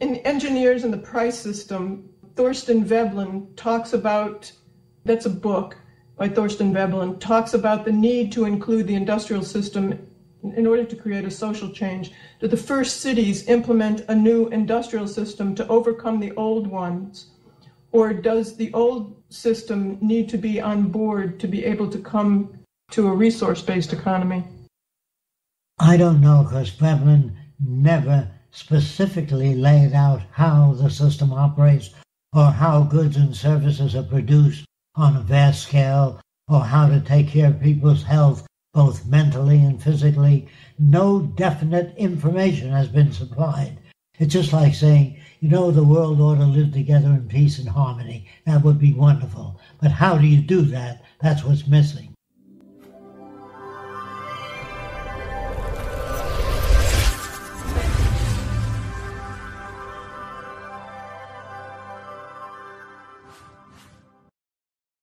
In Engineers and the Price System, Thorstein Veblen talks about that's a book by Thorstein Veblen talks about the need to include the industrial system in order to create a social change. Do the first cities implement a new industrial system to overcome the old ones? Or does the old system need to be on board to be able to come to a resource based economy? I don't know because Veblen never specifically laid out how the system operates or how goods and services are produced on a vast scale or how to take care of people's health both mentally and physically. No definite information has been supplied. It's just like saying, you know, the world ought to live together in peace and harmony. That would be wonderful. But how do you do that? That's what's missing.